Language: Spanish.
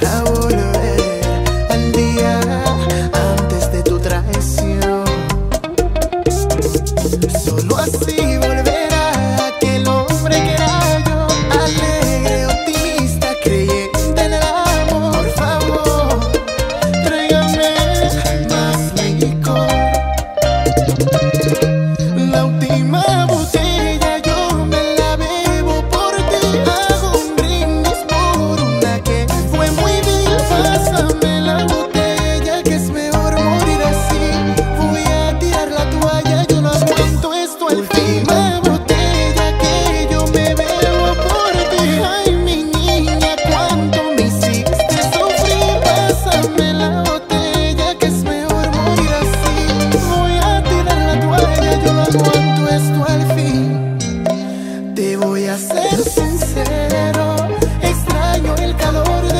para volver al día antes de tu traición. Solo así. Ser sincero, extraño el calor de